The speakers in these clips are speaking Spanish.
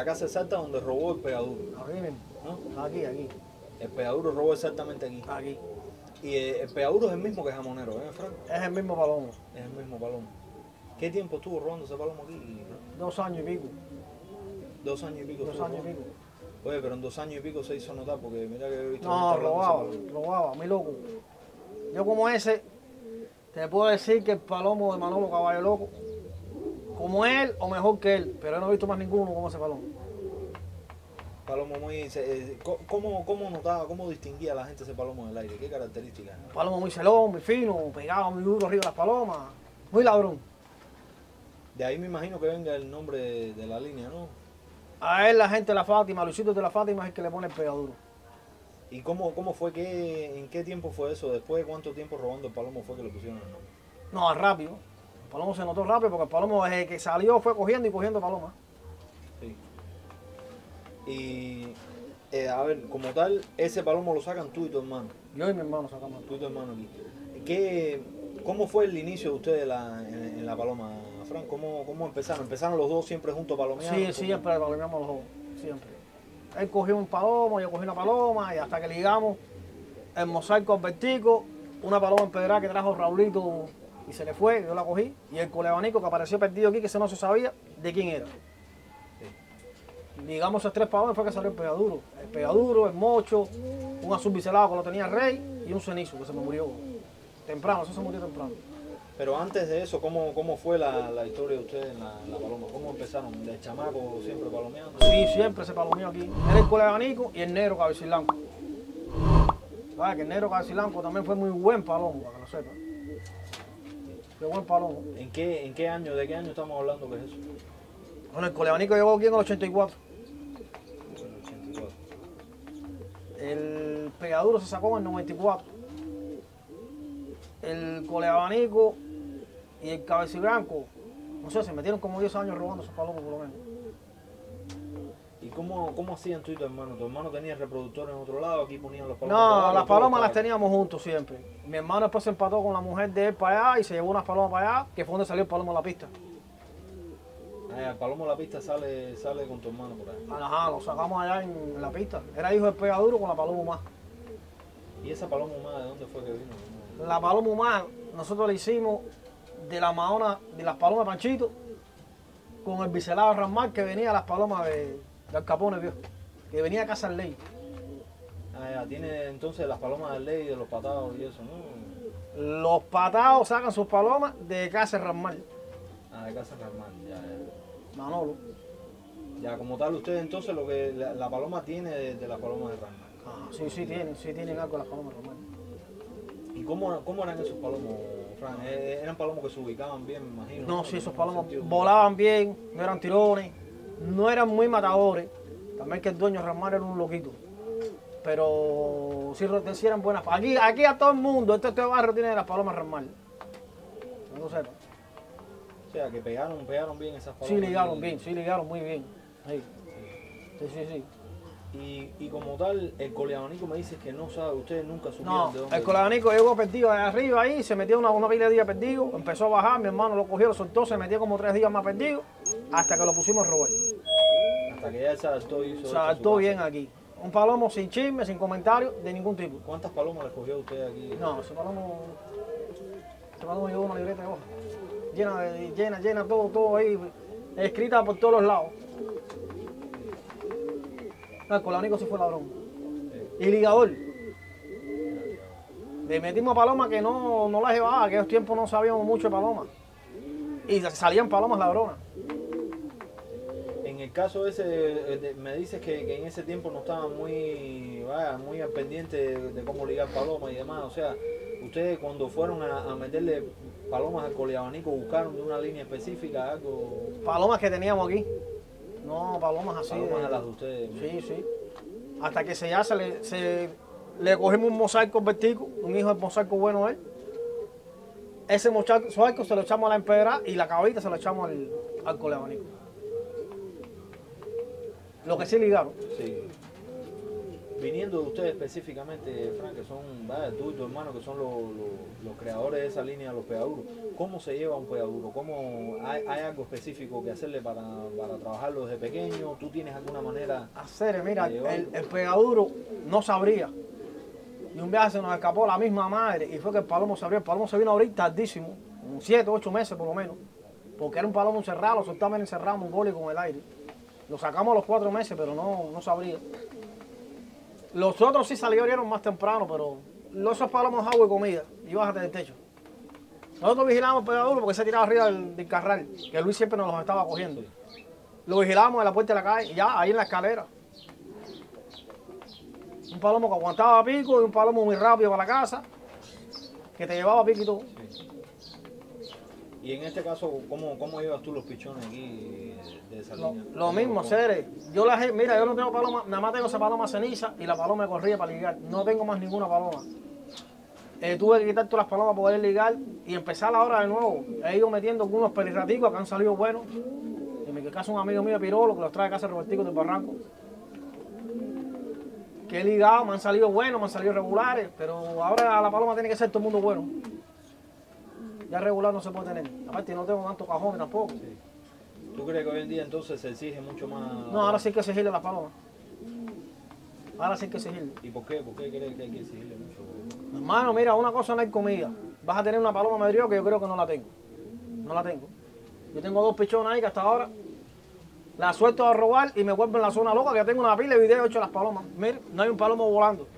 la casa exacta donde robó el pegaduro, Aquí mismo. ¿no? Aquí, aquí, El pegaduro robó exactamente aquí. aquí. Y eh, el pegaduro es el mismo que jamonero, ¿eh, Frank? Es el mismo palomo. Es el mismo palomo. ¿Qué tiempo estuvo robando ese palomo aquí? Frank? Dos años y pico. Dos años y pico. Dos años y pico. Oye, pero en dos años y pico se hizo notar porque mira que he visto. No, robaba, robaba, muy loco. Yo como ese, te puedo decir que el palomo de Manolo Caballo Loco, como él o mejor que él, pero yo no he visto más ninguno como ese palomo. Palomo muy. eh, ¿Cómo, ¿Cómo notaba, cómo distinguía a la gente ese palomo en el aire? ¿Qué características? Palomo muy celón, muy fino, pegado muy duro arriba de las palomas, muy ladrón. De ahí me imagino que venga el nombre de, de la línea, ¿no? A él la gente de la Fátima, Luisito de la Fátima es el que le pone el pegaduro. ¿Y cómo, cómo fue, qué, en qué tiempo fue eso? ¿Después de cuánto tiempo robando el palomo fue que le pusieron el nombre? No, rápido. Palomo se notó rápido porque el palomo desde que salió fue cogiendo y cogiendo palomas. Sí. Y, eh, a ver, como tal, ese palomo lo sacan tú y tu hermano. Yo y mi hermano sacamos. Tú y tu hermano aquí. ¿Qué, ¿Cómo fue el inicio de ustedes la- en, en la paloma, Fran? ¿Cómo, ¿Cómo empezaron? ¿Empezaron los dos siempre juntos palomeando? Sí, siempre palomeamos los dos, siempre. Él cogió un palomo, yo cogí una paloma y hasta que ligamos el mosaico al vertico, una paloma empedrada que trajo Raulito y se le fue, yo la cogí, y el colebanico que apareció perdido aquí, que ese no se sabía de quién era. Ligamos esos tres palomas fue que salió el pegaduro. El pegaduro, el mocho, un azul biselado que lo tenía Rey y un cenizo que se me murió temprano, eso se murió temprano. Pero antes de eso, ¿cómo, cómo fue la, la historia de ustedes en la, la paloma? ¿Cómo empezaron? ¿De chamaco siempre palomeando? Sí, siempre se palomeó aquí. Era el colebanico y el negro cabecilanco. ¿Sabes? Que el negro cabecilanco también fue muy buen palomo, para que lo sepan. Qué buen palomo. ¿En qué, ¿En qué año, de qué año estamos hablando que es eso? Bueno, el colebanico llegó aquí en el 84. En el 84. El pegaduro se sacó en el 94. El colebanico y el cabeciblanco, no sé, se metieron como 10 años robando esos palomos por lo menos. ¿Y cómo, cómo hacían tú y tu hermano? ¿Tu hermano tenía el reproductor en otro lado? ¿Aquí ponían los palomas? No, las palomas las teníamos juntos siempre. Mi hermano después se empató con la mujer de él para allá y se llevó unas palomas para allá, que fue donde salió el palomo a la pista. Ah, el palomo de la pista sale, sale con tu hermano por ahí. Ajá, lo sacamos allá en la pista. Era hijo del pegaduro con la paloma humana. ¿Y esa paloma humana de dónde fue que vino? La paloma humana, nosotros la hicimos de la maona, de las palomas de Panchito, con el biselado Ramal que venía a las palomas de, de Al Capone, viejo. Que venía a casa al ley. Ah, ya, tiene entonces las palomas de ley, de los patados y eso, ¿no? Los patados sacan sus palomas de casa Ramal. Ah, de casa normal, ya, ya. Manolo. Ya, como tal, ustedes entonces lo que la, la paloma tiene de, de la paloma de Ramán. Ah, sí, sí tienen, sí tienen algo las palomas Ramal. ¿Y cómo, cómo eran esos palomos, Fran? Eh, ¿Eran palomos que se ubicaban bien, me imagino? No, sí, En esos palomos volaban bien, no eran tirones, no eran muy matadores. También que el dueño Ramar era un loquito. Pero sí, sí eran buenas. Aquí, aquí a todo el mundo, este, este barrio tiene las palomas Ramar. No lo sepan. O sea, que pegaron, pegaron bien esas palomas. Sí ligaron bien, sí ligaron muy bien. Sí, sí, sí. sí. Y, y como tal, el coleabanico me dice que no sabe, ustedes nunca supieron No, de dónde. el colabanico llegó perdido de arriba ahí, se metió una, una pila de días perdido, empezó a bajar, mi hermano lo cogió, lo soltó, se metió como tres días más perdido, hasta que lo pusimos a robar. Hasta que ya se adaptó y hizo. Se esto adaptó su casa. bien aquí. Un palomo sin chisme, sin comentario, de ningún tipo. ¿Cuántas palomas le cogió usted aquí? No, ese palomo, ese palomo llevó una libreta de hojas. Llena, llena, llena, todo, todo ahí, escrita por todos los lados. El colabanico sí fue ladrón. Y ligador. Le metimos a paloma que no, no la llevaba, aquellos tiempos no sabíamos mucho de paloma. Y salían palomas ladronas. En el caso ese, de- me dices que, que en ese tiempo no estaban muy, vaya, muy al pendiente de, de cómo ligar palomas y demás. O sea, ustedes cuando fueron a, a meterle palomas al coleabanico, buscaron de una línea específica algo, Palomas que teníamos aquí. No, palomas así. de- palomas a las de ustedes. Sí, sí. Hasta que se ya se le, se, le cogimos un mosaico vertico, un hijo del mosaico bueno él. Ese mosaico se lo echamos a la empedra y la cabita se lo echamos al, al coleabanico. Lo que sí ligaron. Sí. viniendo de ustedes específicamente, Frank, que son vaya, tú y tu hermano, que son los, los- los creadores de esa línea, los pegaduros, ¿cómo se lleva un pegaduro? ¿Cómo hay, hay algo específico que hacerle para, para trabajarlo desde pequeño? ¿Tú tienes alguna manera? Hacer, mira, el, el pegaduro no sabría. Y un viaje se nos escapó la misma madre y fue que el palomo se abrió. El palomo se vino a abrir tardísimo, un 7, 8 meses por lo menos. Porque era un palomo encerrado, lo soltamos encerrado, mongólico con el aire. Lo sacamos a los 4 meses, pero no, no se abría. Los otros sí salieron más temprano, pero los esos palomos agua y comida. Y bájate del techo. Nosotros vigilamos el pegaduro porque se tiraba arriba del, del carral, que Luis siempre nos los estaba cogiendo. Lo vigilamos en la puerta de la calle, ya ahí en la escalera. Un palomo que aguantaba pico y un palomo muy rápido para la casa, que te llevaba pico y todo. Y en este caso, ¿cómo, cómo llevas tú los pichones aquí de esa Lo, línea? lo mismo, ¿Cómo- Cere. Yo la, he- mira, yo no tengo paloma, nada más tengo esa paloma ceniza y la paloma de corría para ligar. No tengo más ninguna paloma. Eh, tuve que quitar todas las palomas para poder ligar y empezar ahora de nuevo. He ido metiendo algunos pelirraticos que han salido buenos. En mi caso, un amigo mío de Pirolo que los trae de casa de Robertico de Barranco. Que he ligado, me han salido buenos, me han salido regulares, pero ahora la paloma tiene que ser todo el mundo bueno. Ya regular no se puede tener. Aparte, no tengo tanto cajón tampoco. ¿Tú crees que hoy en día entonces se exige mucho más? No, ahora sí hay que exigirle a las palomas. Ahora sí hay que exigirle. ¿Y por qué? ¿Por qué crees que hay que exigirle mucho? Hermano, mira, una cosa no hay comida. Vas a tener una paloma medrio que yo creo que no la tengo. No la tengo. Yo tengo dos pichones ahí que hasta ahora la suelto a robar y me vuelvo en la zona loca que yo tengo una pila de videos hechos de las palomas. Mira, no hay un palomo volando.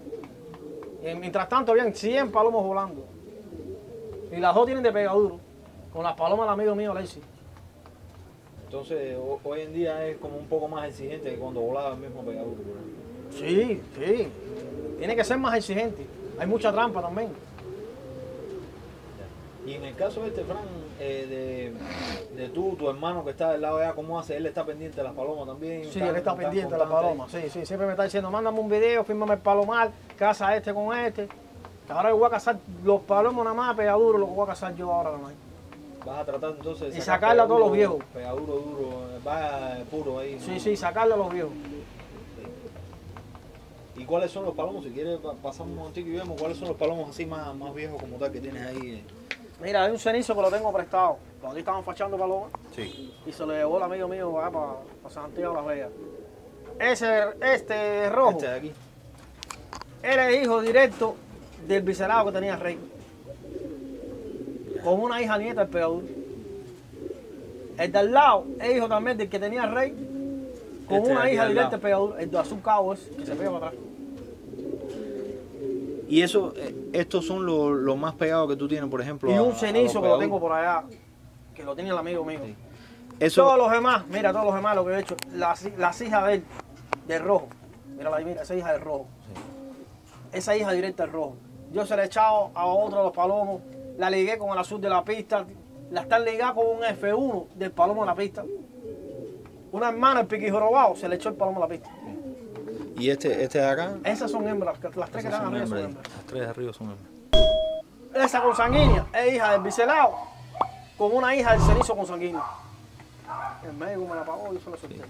Y mientras tanto, habían 100 palomos volando. Y las dos tienen de pegaduro. Con las palomas del amigo mío, Alexis. Entonces, ho- hoy en día es como un poco más exigente que cuando volaba el mismo pegaduro. Sí, sí. Tiene que ser más exigente. Hay mucha trampa también. Y en el caso este, Fran, eh, de, de tú, tu hermano que está del lado de allá, ¿cómo hace? ¿Él está pendiente de las palomas también? Sí, él está pendiente de la constante? paloma. Sí, sí, siempre me está diciendo, mándame un video, fírmame el palomar, casa este con este. Ahora voy a cazar los palomos nada más, pegaduro, lo que voy a cazar yo ahora nada más. Vas a tratar entonces de Y sacar sacarle a todos los viejos. Pegaduro duro, eh, va puro ahí. Sí, ¿no? sí, sacarle a los viejos. ¿Y cuáles son los palomos? Si quieres, pa- pasamos un momentico y vemos cuáles son los palomos así más, más viejos como tal que tienes ahí. Mira, hay un cenizo que lo tengo prestado. Cuando aquí estaban fachando palomas Sí. y se lo llevó el amigo mío para, para Santiago Las Vegas. Ese, este rojo, Este de aquí. él es hijo directo del viscerado que tenía Rey. Con una hija nieta del pegador. El de al lado es hijo también del que tenía Rey. Con Este de una hija directa del pegador. El de azul cabo es, que se pega para atrás. Y eso, eh, estos son los los más pegados que tú tienes, por ejemplo. Y un a cenizo que lo tengo por allá, que lo tiene el amigo mío. Sí. Todos Eso, los demás, mira, todos los demás lo que he hecho, las, las hijas de él, del rojo. Mira, mira, esa hija del rojo. Esa hija directa del rojo. Yo se la he echado a otro de los palomos, la ligué con el azul de la pista, la están ligada con un F1 del palomo de la pista. Una hermana, el piquijorobado, se le echó el palomo a la pista. y este, este de acá. Esas son hembras, las tres que están arriba son hembras. Las tres de arriba son hembras. Esa consanguínea es hija del biselado, con una hija del cenizo consanguíneo. El médico me la pagó, yo se la solté.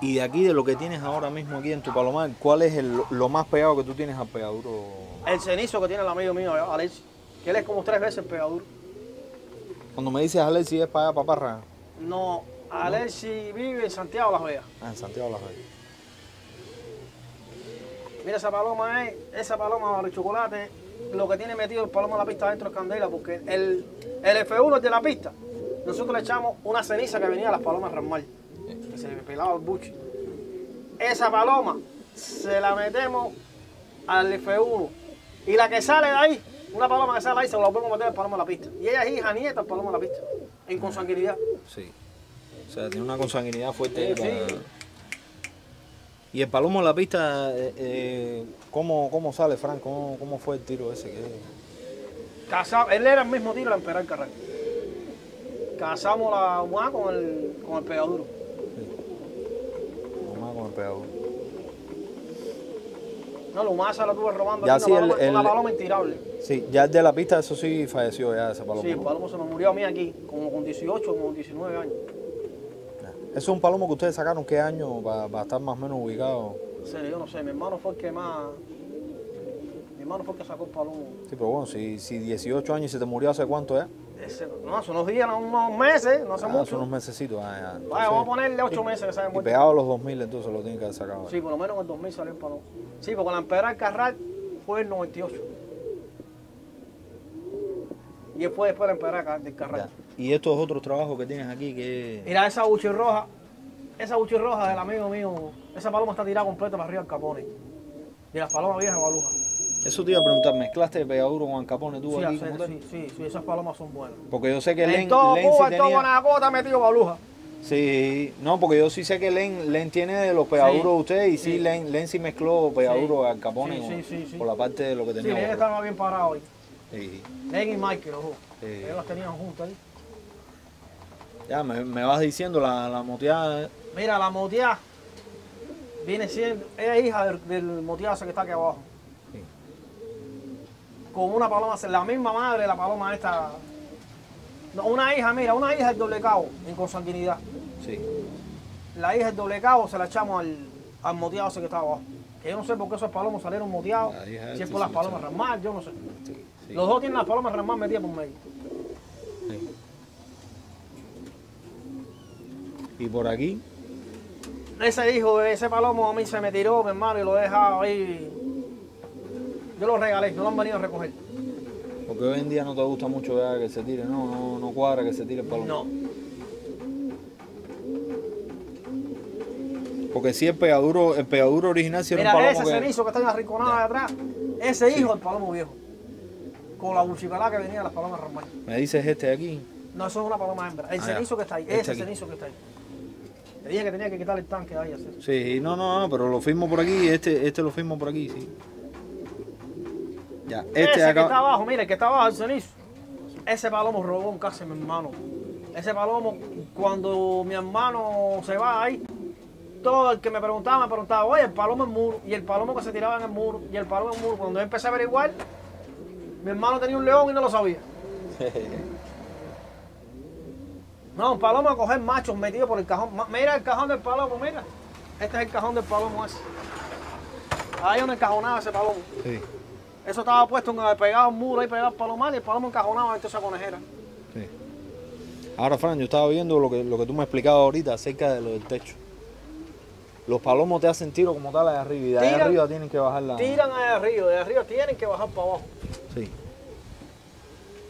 Y de aquí, de lo que tienes ahora mismo aquí en tu palomar, ¿cuál es el, lo más pegado que tú tienes al pegaduro? El cenizo que tiene el amigo mío, Alex, que él es como tres veces pegaduro. Cuando me dices Alexi es para allá, para Parra. No, Alexi vive en Santiago Las Vegas. Ah, en Santiago de las Vegas. Mira, esa paloma es, esa paloma de chocolate, lo que tiene metido el palomo en la pista dentro de candela, porque el, el F1 es de la pista. Nosotros le echamos una ceniza que venía a las palomas ramal, se le pelaba el buche. Esa paloma se la metemos al F1. Y la que sale de ahí, una paloma que sale ahí, se la podemos meter al palomo en la pista. Y ella es hija nieta del palomo en la pista, en consanguinidad. Sí. O sea, tiene una consanguinidad fuerte. Sí, para- sí. Y el palomo en la pista, eh, eh, ¿cómo, ¿cómo sale, Frank? ¿Cómo, ¿Cómo fue el tiro ese? que él era el mismo tiro de Emperar Carral. Casamos la humada con el, con el pegaduro. Pegador. No, la humada se la tuve robando Ya sí, una, el- paloma, el- una paloma intirable. Sí, ya el de la pista, eso sí falleció ya, ese palomo. Sí, el palomo se nos murió a mí aquí, como con 18, como con 19 años. ¿Eso es un palomo que ustedes sacaron qué año para, estar más o menos ubicado? Sí, yo no sé, mi hermano fue el que más. Mi hermano fue el que sacó el palomo. Sí, pero bueno, si, si 18 años y se te murió hace cuánto ya? Ese- no, hace unos días, no, unos meses, no hace Ah, hace mucho. unos mesecitos. Ah, ya. Vaya, Entonces, vamos a ponerle ocho meses que se haya y pegado a los 2000 entonces lo tienen que haber sacado. Sí, por lo menos en el 2000 salió el palomo. Sí, porque la empedra del Carral fue el 98. Y después después la empedra del Carral. Ya. Y estos otros trabajos que tienes aquí, que Mira esa buchirroja, esa buchirroja del amigo mío, esa paloma está tirada completa para arriba del capone. Y las palomas viejas de Baluja. Eso te iba a preguntar, ¿mezclaste de pegaduro con Ancapone tú Sí, aquí? sí, sí, sí, sí, esas palomas son buenas. Porque yo sé que En Len, todo Len Cuba, sí en todo tenía... Guanajuato está metido Baluja. Sí, no, porque yo sí sé que Len, Len tiene de los pegaduros Sí, de ustedes y sí, sí. Len, Len sí mezcló pegaduro Sí, con- sí, sí, sí. por la parte de lo que Sí, tenía. ellos abajo. estaban bien parados hoy. Sí. Len y Michael, los dos. Sí. Ellos las tenían juntas ahí. Ya, me, me vas diciendo la, la moteada. Mira, la moteada viene siendo, ella es hija del, del que está aquí abajo. Con una paloma, la misma madre la paloma esta. No, una hija, mira, una hija del doble cabo, en consanguinidad. Sí. La hija del doble cabo se la echamos al, al moteado ese que está abajo. Que yo no sé por qué esos palomos salieron moteados. Si es por las palomas sí. ramas, yo no sé. sí. Los dos tienen las palomas ramas metidas por medio. Sí. Y por aquí, Ese hijo, ese palomo a mí se me tiró, mi hermano, y lo he dejado ahí. Yo lo regalé, no lo han venido a recoger. porque hoy en día no te gusta mucho ya que se tire, no, no, no cuadra que se tire el palomo. No. Porque si el pegaduro, el pegaduro original si era un Mira, palomo ese que... cenizo que está en la rinconada de atrás, ese hijo del palomo viejo. Con la buchipelá que venía de las palomas ramas. Me dices este de aquí. No, eso es una paloma hembra. El Ah, ya. cenizo que está ahí, Este ese aquí. cenizo que está ahí. Le dije que tenía que quitar el tanque de ahí así. Sí, no, no, no, pero lo firmo por aquí, este, este lo firmo por aquí, sí. Ya, este ese de que está acá. abajo, mira, el que está abajo, el cenizo. Ese palomo robó un casa, mi hermano. Ese palomo, cuando mi hermano se va ahí, todo el que me preguntaba, me preguntaba, oye, el palomo en muro, y el palomo que se tiraba en el muro, y el palomo en muro. Cuando yo empecé a averiguar, mi hermano tenía un león y no lo sabía. No, un palomo a coger machos metidos por el cajón. Mira el cajón del palomo, mira. Este es el cajón del palomo ese. Ahí donde encajonaba ese palomo. Sí, Eso estaba puesto en, pegado a un muro ahí pegado al palomar y el palomo encajonaba dentro de esa conejera. sí. Ahora, Fran, yo estaba viendo lo que, lo que tú me explicabas ahorita acerca de lo del techo. Los palomos te hacen tiro como tal allá arriba y de allá Tiran- arriba tienen que bajar la... Tiran allá arriba, de arriba tienen que bajar para abajo. Sí.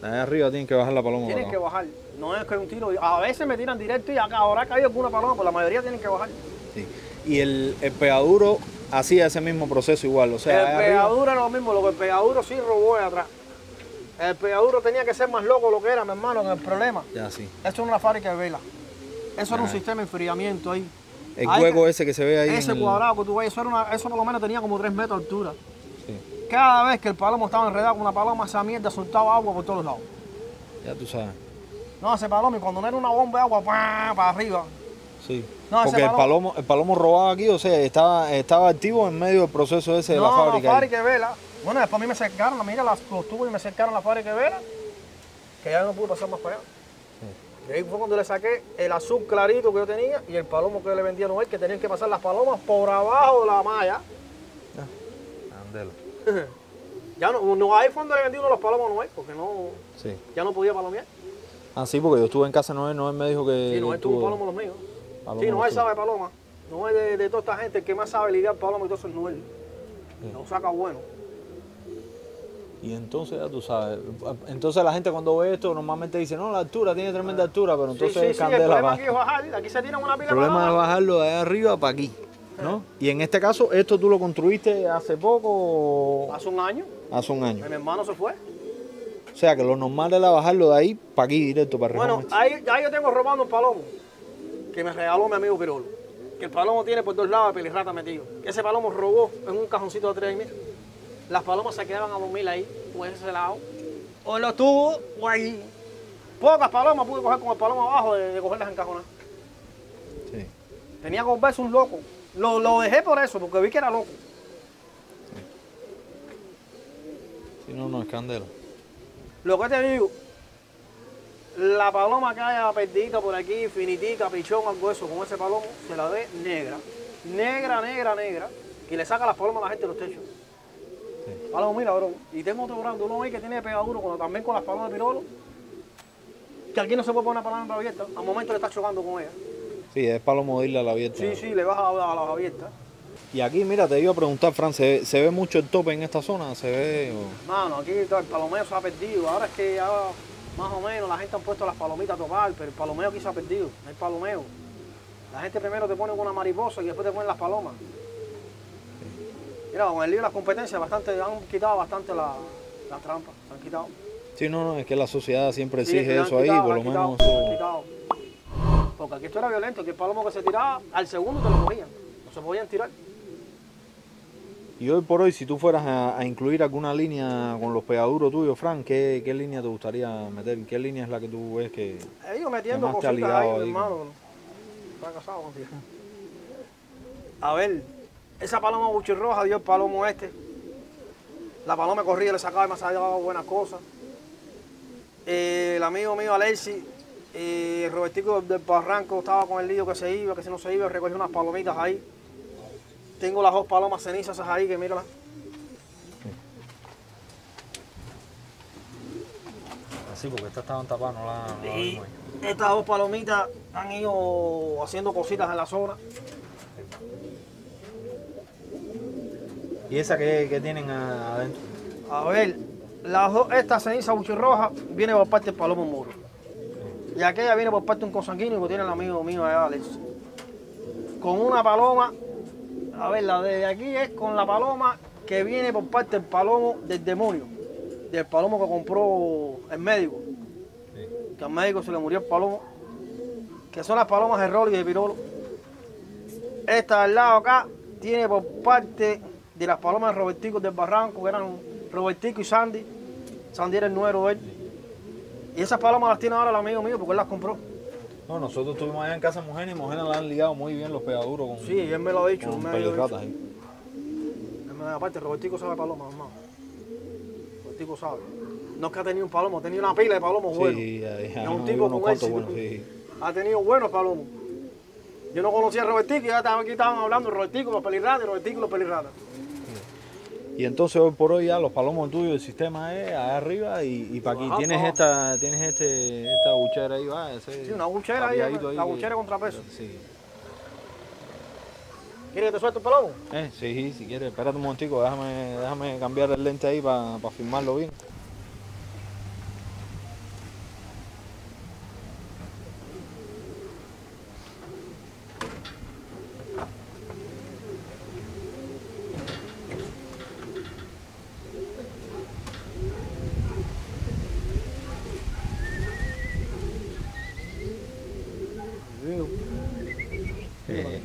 De allá arriba tienen que bajar la paloma Tienen que bajar. No es que un tiro. A veces me tiran directo y acá ahora ha caído alguna paloma, pero la mayoría tienen que bajar. Sí. Y el, el pegaduro hacía ese mismo proceso igual, o sea, el pegaduro era lo mismo, lo que el pegaduro sí robó de atrás. El pegaduro tenía que ser más loco lo que era, mi hermano, en el problema. Ya, sí. Eso era una fábrica de vela. Eso era un sistema de enfriamiento ahí. El Ahí hueco que- ese que se ve ahí en Ese el- cuadrado que tú ves, eso, era una- eso por lo menos tenía como 3 metros de altura. Sí, Cada vez que el palomo estaba enredado con una paloma, esa mierda soltaba agua por todos lados. ya tú sabes. No, ese palomo, y cuando no era una bomba de agua, ¡pam! para arriba. Sí. No, ese Porque el palomo- el palomo robado aquí, o sea, estaba, estaba activo en medio del proceso ese de la fábrica. ahí. fábrica de vela. Bueno, después a mí me cercaron, mira las, los tubos y me cercaron la fábrica de vela, que ya no pude pasar más para allá. Y ahí fue cuando le saqué el azul clarito que yo tenía y el palomo que le vendía a Noel, que tenían que pasar las palomas por abajo de la malla. Andelo. Ya no, no ahí fue donde le vendí uno de los palomos a Noel, porque no, Sí. ya no podía palomear. Ah, sí, porque yo estuve en casa de Noel, Noel me dijo que... Sí, Noel tuvo tuvo- palomos los míos. Paloma Sí, Noel los sabe de paloma. Noel de, de toda esta gente, el que más sabe lidiar paloma y todo eso es Noel. Lo saca bueno. Y entonces, ya tú sabes, entonces la gente cuando ve esto normalmente dice, no, la altura, tiene tremenda altura, pero Sí, entonces sí, es sí, el candela problema aquí es bajar. Aquí se tiran una El pila de problema es bajarlo de allá arriba para aquí, ¿no? Y en este caso, ¿esto tú lo construiste hace poco Hace un año, hace un año? mi hermano se fue. O sea, que lo normal era bajarlo de ahí para aquí directo, para el Bueno, ahí, ahí yo tengo robando un palomo que me regaló mi amigo Pirolo. Que el palomo tiene por dos lados de pelirrata metido. Ese palomo robó en un cajoncito de tres y mira. Las palomas se quedaban a dormir ahí, en ese lado. O en los tubos, o ahí. Pocas palomas pude coger con el palomo abajo de, de cogerlas encajonadas. Sí. Tenía que volverse un loco. Lo, lo dejé por eso, porque vi que era loco. Si no, no es candela. Lo que te digo, la paloma que haya perdida por aquí, finitica, pichón, algo eso, con ese palomo, se la ve negra. Negra, negra, negra. que le saca las palomas a la gente de los techos. Palomo, mira, bro. Y tengo otro grandulón ahí que tiene pegaduro con, también con las palomas de pirolo. Que aquí no se puede poner una paloma abierta. Al momento le está chocando con ella. Sí, es palomo irle a la abierta. Sí, sí, le baja a, a las abiertas. Y aquí, mira, te iba a preguntar, Fran, ¿se, se ve mucho el tope en esta zona? ¿Se ve? Mano, aquí el palomeo se ha perdido. Ahora es que ya más o menos la gente ha puesto las palomitas a topar, pero el palomeo aquí se ha perdido. No hay palomeo. La gente primero te pone con una mariposa y después te ponen las palomas. Mira, con el lío de las competencias bastante, han quitado bastante la- las trampas. Se han quitado. Sí, no, no, es que la sociedad siempre Sí, exige que han eso ahí, por han lo menos. han quitado. Porque aquí esto era violento, que el palomo que se tiraba al segundo te lo cogían. No se podían tirar. Y hoy por hoy, si tú fueras a, a incluir alguna línea con los pegaduros tuyos, Fran, ¿qué, qué línea te gustaría meter? ¿Qué línea es la que tú ves que...? He ido metiendo Además te ha cositas ahí, ligado mi ahí hermano. Está casado contigo. A ver, esa paloma buchirroja dio el palomo este. La paloma corría, le sacaba y me sacaba buenas cosas. Eh, el amigo mío Alexi, eh, Robertico del Barranco, estaba con el lío que se iba, que si no se iba, recogí unas palomitas ahí. Tengo las dos palomas cenizas esas ahí, que míralas. Sí, porque estas estaban tapadas, no la, Y estas dos palomitas han ido haciendo cositas en la zona. ¿Y esa que, tienen adentro? A ver, las dos, esta ceniza buchirroja viene por parte del Palomo Moro. Y aquella viene por parte de un consanguíneo que tiene el amigo mío allá, Alex. Con una paloma, a ver, la de aquí es con la paloma que viene por parte del palomo del demonio. Del palomo que compró el médico. Que al médico se le murió el palomo. Que son las palomas de Rolly y de Pirolo. Esta al lado acá tiene por parte de las palomas de Robertico del Barranco, que eran Robertico y Sandy. Sandy era el nuero de él. Y esas palomas las tiene ahora el amigo mío porque él las compró. No, nosotros estuvimos allá en casa de y Mujer la han ligado muy bien los pegaduros con, Sí, él me lo ha dicho. con él me dicho. pelirratas ahí. Él me- Aparte, Robertico sabe palomas, hermano. Robertico sabe. No es que ha tenido un palomo, ha tenido una pila de palomos buenos. Sí, Es un tipo con buenos, sí. Ha tenido buenos palomos. Yo no conocía a Robertico y ya estaban, aquí estaban hablando de Robertico, los pelirratas, y Robertico y los pelirratas. Y entonces hoy por hoy ya los palomos tuyos, el sistema es allá arriba y, y para aquí. Ajá, Tienes ajá. esta, tienes este, esta buchera ahí, va, ese Sí, una buchera ahí, tapiadito la buchera contrapeso. Sí. ¿Quieres que te suelte el palomo? Eh, sí, sí, si quieres, espérate un momentico, déjame, déjame cambiar el lente ahí para filmarlo bien. Eh,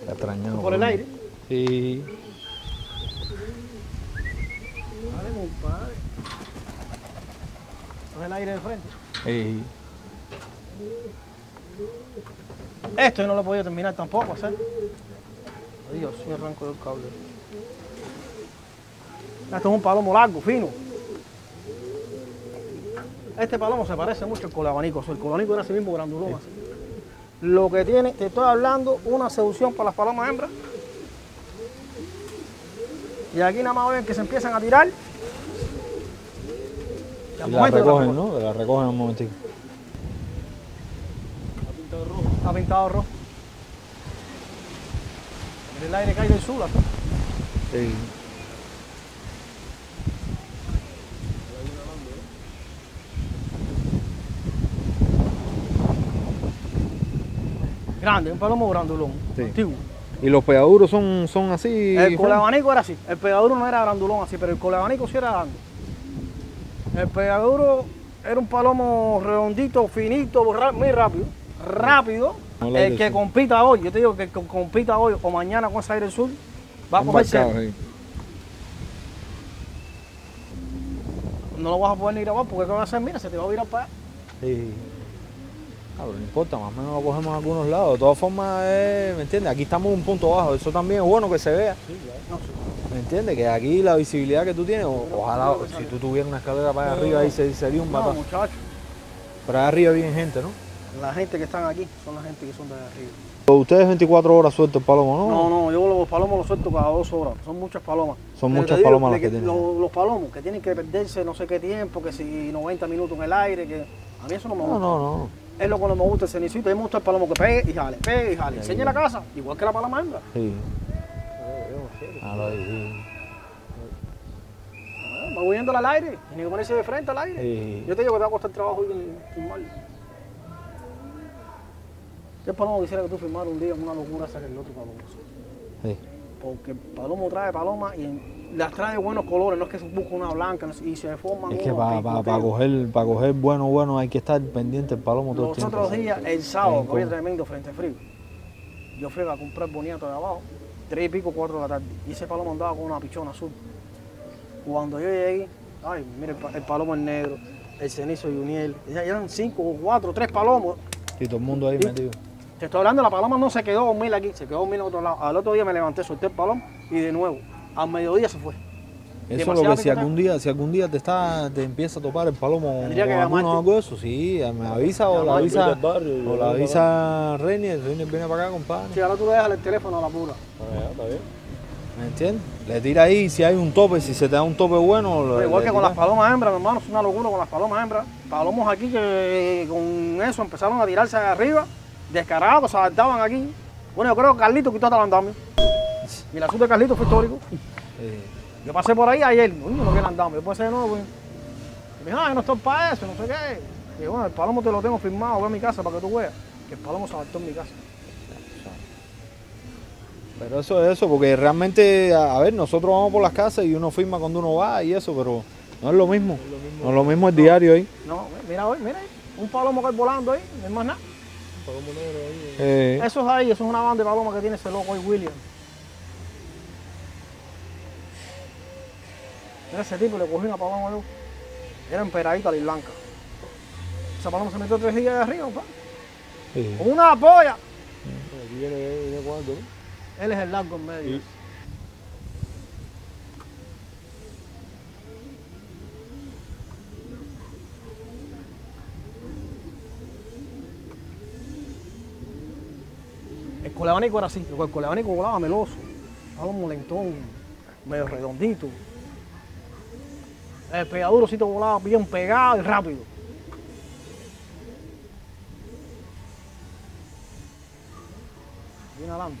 está extrañado. Por el aire. Sí. Vale, compadre. Con el aire de frente. sí. Esto yo no lo he podido terminar tampoco hacer. Adiós, sí arranco del cable. Esto es un palomo largo, fino. Este palomo se parece mucho al colabanico. El colabanico era así mismo grandulón. así. Lo que tiene, te estoy hablando, una seducción para las palomas hembras. Y aquí nada más ven que se empiezan a tirar. Y la recogen, ¿no? La recogen un momentico. Está pintado rojo. Mira el aire hay del sur, acá. Sí. Grande, un palomo grandulón. Sí. Antiguo. ¿Y los pegaduros son, son así? El colabanico era así. El pegaduro no era grandulón así, pero el colabanico sí era grande. El pegaduro era un palomo redondito, finito, muy rápido. Rápido. No el que aire, sí. compita hoy, yo te digo que el que compita hoy o mañana con ese aire del sur, va a coger cero. sí. No lo vas a poder ni grabar porque ¿qué va a hacer? Mira, se te va a virar para allá. Sí. Ah, pero no importa, más o menos lo cogemos en algunos lados. De todas formas, eh, ¿me entiendes? Aquí estamos en un punto bajo. Eso también es bueno que se vea. No sé. ¿Me entiendes? Que aquí la visibilidad que tú tienes, o- ojalá si tú tuvieras una escalera para allá arriba, ahí se- sería un batazo. muchacho. Pero allá arriba viene gente, ¿no? La gente que están aquí son la gente que son de arriba. Ustedes 24 horas suelto el palomo, ¿no? No, no, yo los palomos los suelto cada dos horas. Son muchas palomas. Son Pero muchas digo palomas las que que tienen. Los, los palomos que tienen que perderse no sé qué tiempo, que si 90 minutos en el aire, que a mí eso no me No, gusta. no, no. Es lo que no me gusta el cenicito. A mí me gusta el palomo que pegue y jale, pegue y jale. Enseñe la casa, igual que la paloma hembra. Sí. Sí. Ah, Va huyéndola al aire, tiene que ponerse de frente al aire. Sí. Yo te digo que te va a costar trabajo ir a filmar. ¿Qué palomo quisiera que tú filmaras un día? Una locura esa que el otro palomo. Sí. Porque el palomo trae paloma y en- las trae de buenos colores, no es que se busca una blanca y se forman Es que para picoteos. coger, para coger bueno, bueno, hay que estar pendiente del palomo todo el Los tiempo. otros días, el sábado, que hoy tremendo frente frío, yo fui a comprar boniato de abajo, tres y pico, cuatro de la tarde, y ese palomo andaba con una pichona azul. Cuando yo llegué ay, mira, el, pa- el palomo es negro, el cenizo y uniel, eran cinco o cuatro, tres palomos. Y todo el mundo ahí metido. Te estoy hablando, la paloma no se quedó dormir aquí, se quedó dormir en otro lado. Al otro día me levanté, solté el palomo y de nuevo, al mediodía se fue. Eso es lo que si algún día, si algún día te está, te empieza a topar el palomo Tendría que con alguno algo de eso, sí, me avisa o la avisa, o la avisa viene para acá, compadre. Si ahora tú le dejas el teléfono a la pura. Ah, está bien. ¿Me entiendes? Le tira ahí, si hay un tope, si se te da un tope bueno, Pero igual le que con las palomas hembras, mi hermano, es una locura con las palomas hembras. Palomos aquí que con eso empezaron a tirarse arriba, descarados, se adaptaban aquí. Bueno, yo creo que Carlito quitó hasta el andamio. Y el asunto de Carlito fue histórico. Eh, Yo pasé por ahí ayer, uy, no quiero andamio, yo pasé de nuevo. güey. Y me dijo, ay, no estoy para eso, no sé qué. Y bueno, el palomo te lo tengo firmado, ve a mi casa para que tú veas. Que el palomo se adaptó en mi casa. Pero eso es eso, porque realmente, a, a ver, nosotros vamos por las casas y uno firma cuando uno va y eso, pero no es lo mismo. No es lo mismo el diario ahí. No, mira hoy, mira ahí, un palomo que volando ahí, no hay más nada. Negro ahí. Eh, Eso es ahí, eso es una banda de palomas que tiene ese loco ahí, William. Mira ese tipo, le cogí una paloma yo. Era emperadita y blanca. Esa paloma se metió tres días de arriba, compadre. sí. Con una polla. Aquí viene, viene cuando, ¿no? Él es el largo en medio. El colebanico era así, el colebanico volaba meloso. Estaba un molentón, medio redondito. El pegaduro sí te volaba bien pegado y rápido. Viene adelante.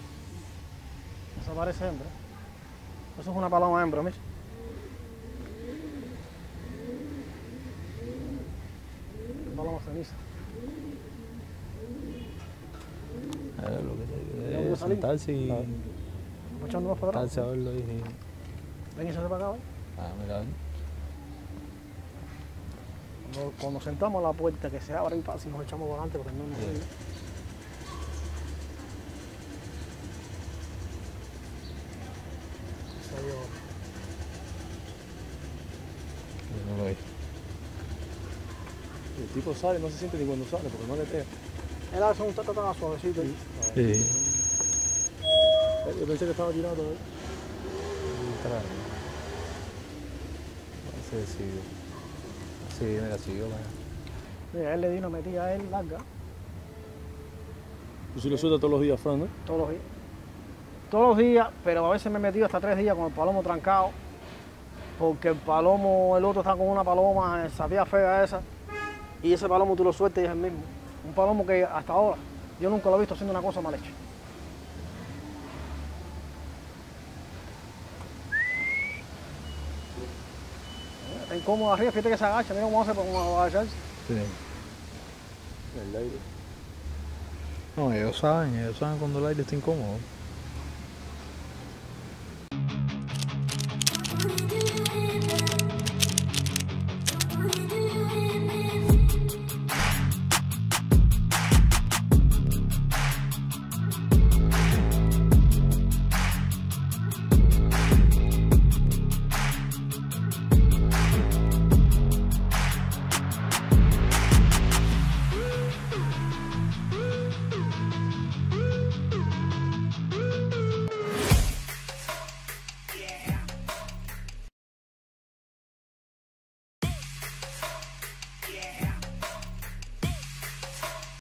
Eso parece hembra. Eso es una paloma hembra, mira. Paloma ceniza. Eh, lo que te digo, Ya eh, voy a salir. Sentarse y. Vamos echando más para atrás. sentarse a verlo sí. Ven y se para acá, ¿ves? Ah, mira, ven. Cuando, cuando sentamos la puerta que se abre y pasa y nos echamos volante porque no nos Sí. Yo no lo. El tipo sale, no se siente ni cuando sale, porque no le pega. Él hace un tata suavecito. ahí. Sí. Eh, Yo pensé que estaba tirado ahí. Entra. Ese siguió. Sí, mira, siguió. Mira, él le dio una metida a él larga Tú sí lo sueltas todos los días, Fran, ¿no? todos los días. Todos los días, pero a veces me he metido hasta tres días con el palomo trancado. Porque el palomo, el otro está con una paloma, esa tía fea esa. Y ese palomo tú lo sueltas y es el mismo. Un palomo que hasta ahora yo nunca lo he visto haciendo una cosa mal hecha. Incómodo arriba, fíjate que se agacha, mira cómo hace para agacharse. Sí. El aire. No, ellos saben, ellos saben cuando el aire está incómodo.